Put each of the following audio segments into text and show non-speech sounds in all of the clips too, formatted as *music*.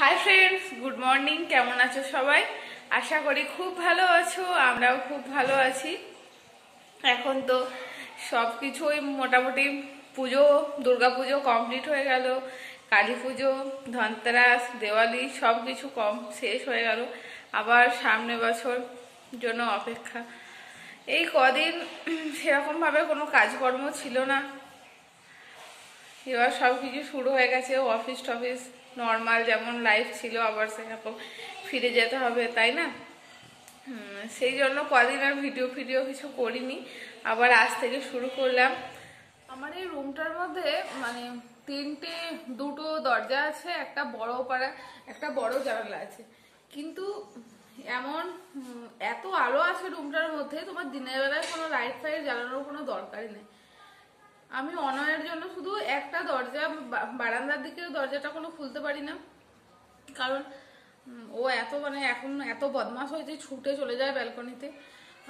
Hi friends good morning কেমন আছো সবাই? আশা করি খুব ভালো আছো, আমরাও খুব ভালো আছি। এখন তো সব কিছুই মোটামুটি পুজো পুজো কমপ্লিট হয়ে গেল, কালী পুজো, ধনতেরাস, দেওয়ালি সব কিছু কম, শেষ হয়ে গেল। আবার সামনে বছর জন্য অপেক্ষা। এই কদিন সেরকমভাবে কোনো কাজকর্ম ছিল না। এবার সব কিছু শুরু হয়ে গেছে অফিস টফিস নর্মাল যেমন লাইফ ছিল আবার সেরকম ফিরে যেতে হবে, তাই না? সেই জন্য কদিন আর ভিডিও ফিডিও কিছু করিনি। আবার আজ থেকে শুরু করলাম। আমার এই রুমটার মধ্যে মানে তিনটে, দুটো দরজা আছে, একটা বড় পাড়া, একটা বড় জানালা আছে। কিন্তু এমন এত আলো আছে রুমটার মধ্যে, তোমার দিনের বেলায় কোনো লাইট ফাইট জ্বালানোর কোনো দরকারই নেই। আমি অনয়ের জন্য শুধু একটা দরজা বারান্দার দিকের দরজাটা কোনো খুলতে পারি না। কারণ ও এত মানে এখন এত বদমাশ হয়েছে ছুটে চলে যায় ব্যালকনিতে।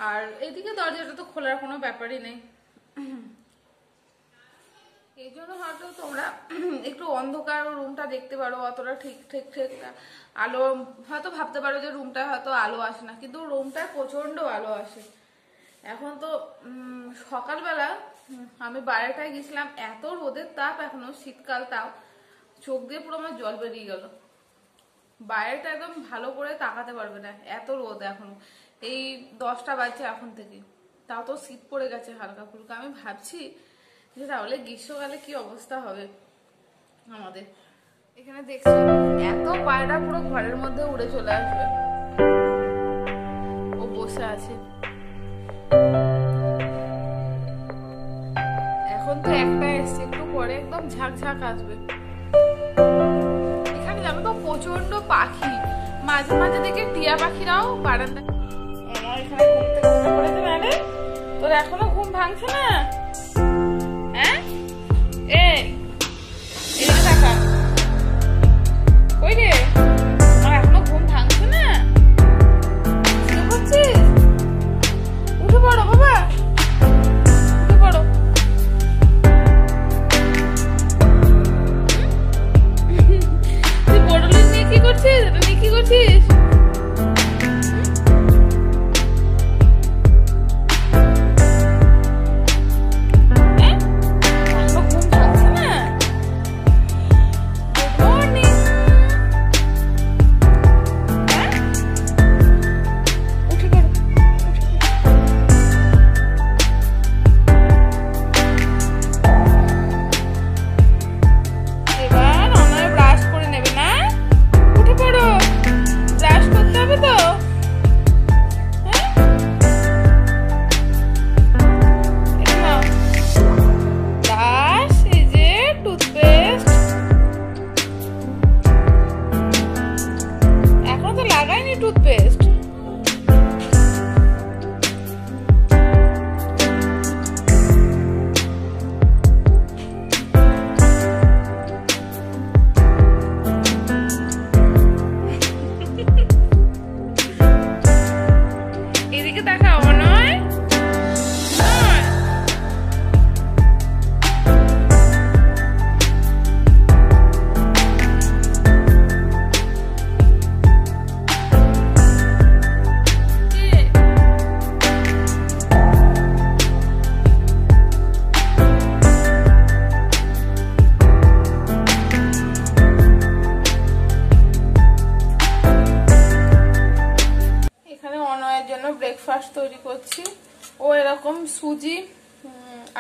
আর এদিকে দরজাটা তো খোলার কোনো ব্যাপারই নেই। এই জন্য হয়তো তোমরা একটু অন্ধকার রুমটা দেখতে পারো, অতটা ঠিক ঠিক ঠিক আলো, হয়তো ভাবতে পারো যে রুমটা হয়তো আলো আসে না, কিন্তু রুমটায় প্রচণ্ড আলো আসে। এখন তো সকালবেলা আমি বাইরেটায় গেছিলাম, এত রোদের তাপ এখনও, শীতকাল তাও। চোখ দিয়ে পুরো আমার জল বেরিয়ে গেল। বাইরেটা একদম ভালো করে তাকাতে পারবে না, এত রোদ এখন। এই দশটা বাজছে এখন থেকে। তাও তো শীত পড়ে গেছে হালকা ফুলকা। আমি ভাবছি যে তাহলে গ্রীষ্মকালে কি অবস্থা হবে আমাদের। এখানে দেখছি এত পায়রা পুরো ঘরের মধ্যে উড়ে চলে আসবে। ও বসে আছে। তো একটা এসছে, একটু পরে একদম ঝাঁক আসবে। এখানে জানো তো প্রচণ্ড পাখি। মাঝে মাঝে দেখে টিয়া পাখিরাও বারান্দা আমার মানে? তোর এখনও ঘুম ভাঙছে না? এটা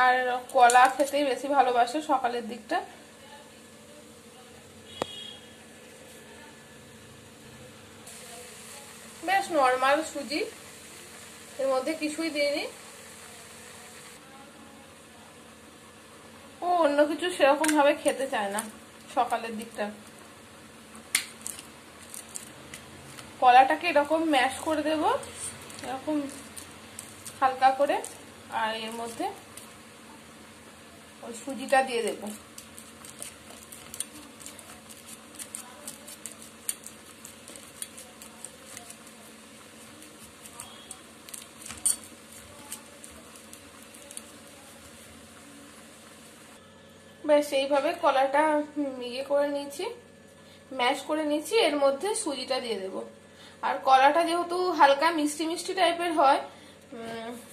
আর কলা খেতেই বেশি ভালোবাসে সকালের দিকটা। বেশ নর্মাল সুজি। এর মধ্যে কিছুই দিইনি। ও, অন্য কিছু সেরকম ভাবে খেতে চায় না সকালের দিকটা। কলাটাকে এরকম ম্যাশ করে দেব, এরকম হালকা করে, আর এর মধ্যে ওই সুজিটা দিয়ে দেব। ব্যাস, এইভাবে কলাটা ইয়ে করে নিয়েছি, ম্যাশ করে নিচ্ছি এর মধ্যে সুজিটা দিয়ে দেব। আর কলাটা যেহেতু হালকা মিষ্টি মিষ্টি টাইপের হয়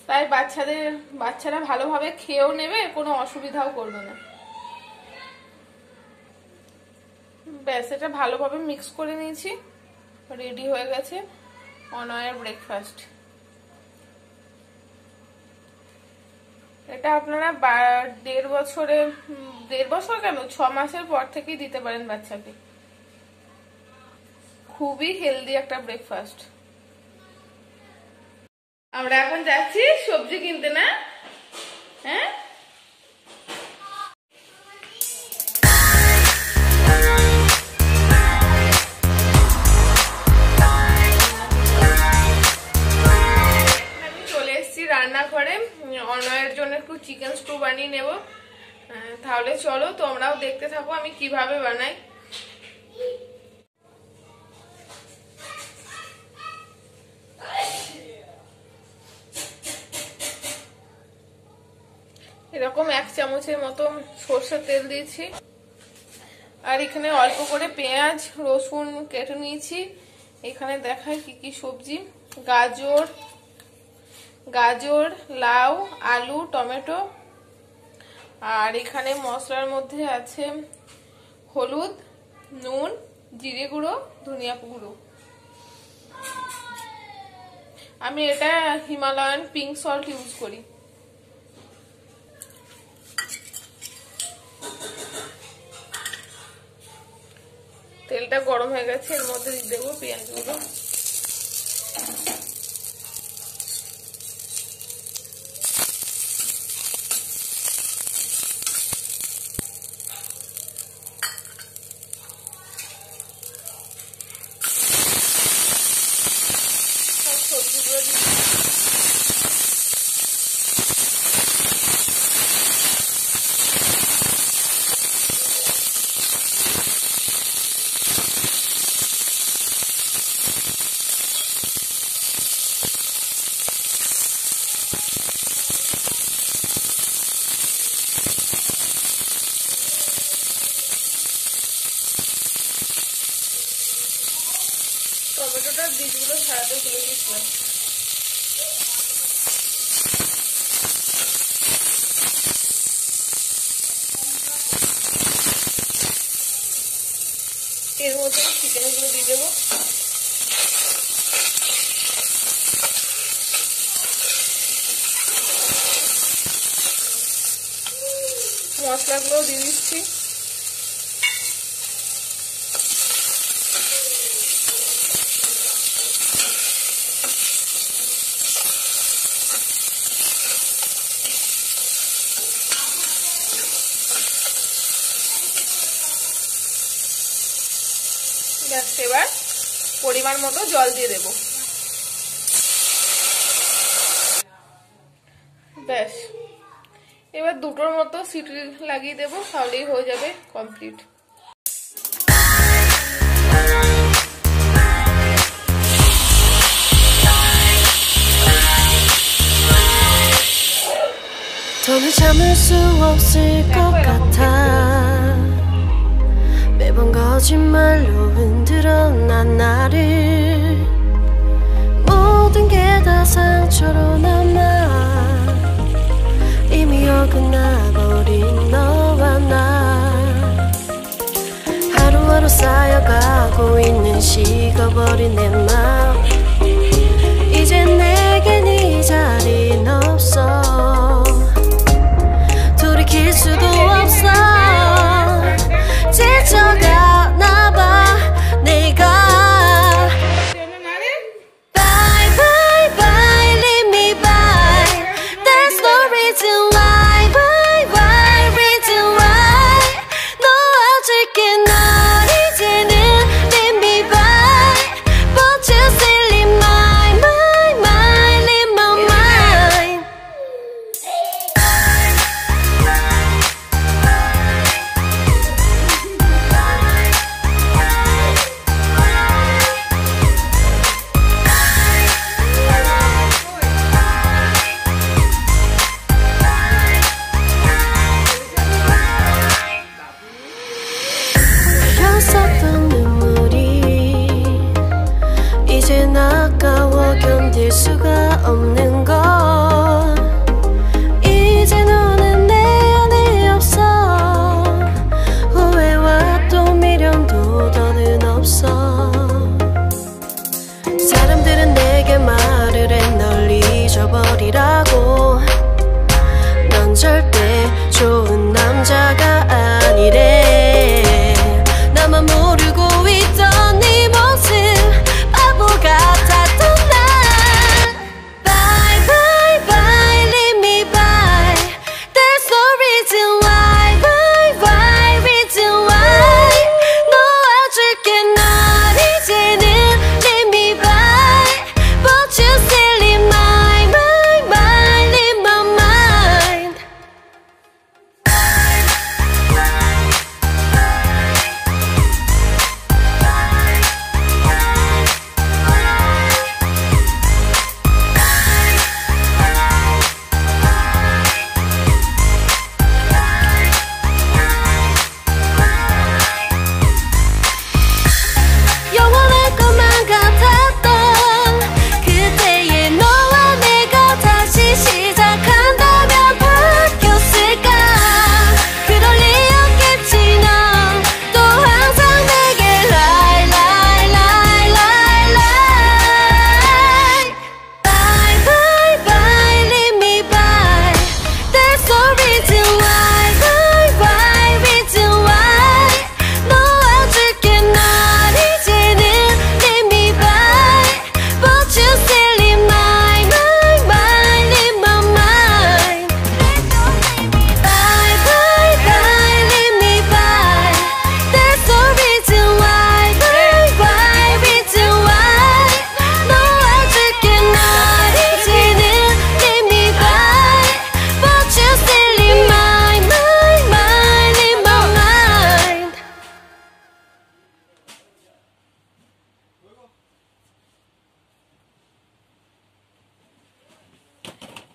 তাই বাচ্চাদের, বাচ্চারা ভালোভাবে খেয়েও নেবে, কোনো অসুবিধাও করবে না। ব্যাস, এটা ভালোভাবে মিক্স করে নিয়েছি। রেডি হয়ে গেছে অনয়ের ব্রেকফাস্ট এটা আপনারা দেড় বছরে দেড় বছর কেন? ছ মাসের পর থেকেই দিতে পারেন বাচ্চাকে। খুবই হেলদি একটা ব্রেকফাস্ট আমরা এখন যাচ্ছি সবজি কিনতে, না? হ্যাঁ? রান্নাঘরে। চিকেন স্টু বানিয়ে নেব। তাহলে চলো তোমরাও দেখতে থাকো আমি কীভাবে বানাই। এরকম এক চামচের মতো সর্ষের তেল দিয়েছি। আর এখানে অল্প করে পেঁয়াজ, রসুন কেটে নিয়েছি। এখানে দেখায় কি কি সবজি। গাজর গাজর, লাউ, আলু, টমেটো। আর এখানে মশলার মধ্যে আছে হলুদ, নুন, জিরে গুঁড়ো, ধনিয়া গুঁড়ো। আমি এটা হিমালয়ান পিঙ্ক সল্ট ইউজ করি। তেলটা গরম হয়ে গেছে এর মধ্যে দিয়ে দেবো পেঁয়াজগুলো সব সবজিগুলো দিয়ে দিচ্ছি। টমেটোটার বীজগুলো ছাড়াতে ভুলে গেছিলাম এর মধ্যে চিকেনগুলো দিয়ে দেবো। মশলাগুলো দিয়ে দিচ্ছি ব্যাস এবার পরিমাণ মতো জল দিয়ে দেব ব্যাস এবার দুটোর মতো সিটি লাগিয়ে দেবো তাহলেই হয়ে যাবে কমপ্লিট 더는 참을 수 없을 것 같아 매번 거짓말로 흔들어 난 나를. 모든 게 다 상처로 남아 이미 어긋나버린 너와 나. 하루하루 쌓여가고 있는 식어버린 내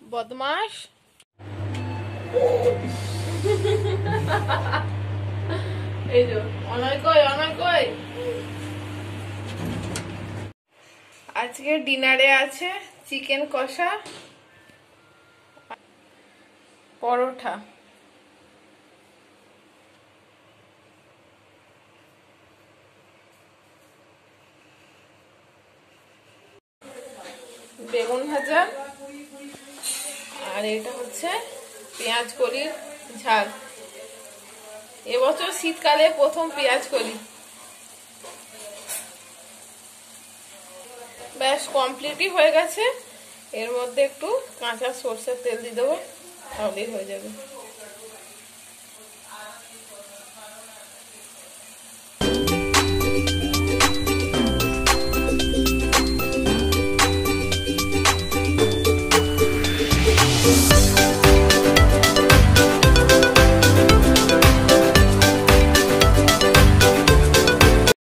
বদমাস *laughs* এই যে আজকে ডিনারে আছে চিকেন কষা পরোঠা বেগুন ভাজা আর এটা হচ্ছে পেঁয়াজ কলির ঝাল। এবছর শীতকালে প্রথম পেঁয়াজ কলি। ব্যাস কমপ্লিটই হয়ে গেছে। এর মধ্যে একটু কাঁচা সর্ষের তেল দিয়ে দেবো, তাহলেই হয়ে যাবে।